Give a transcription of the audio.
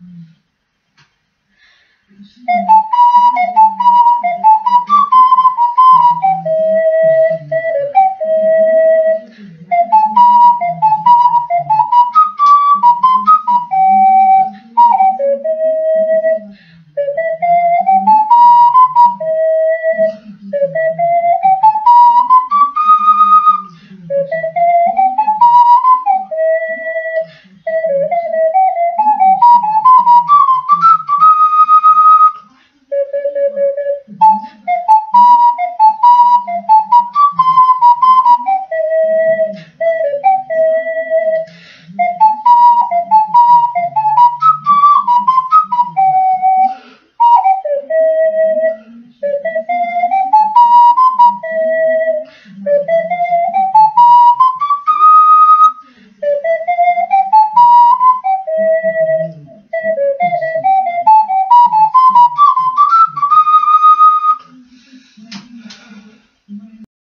うん。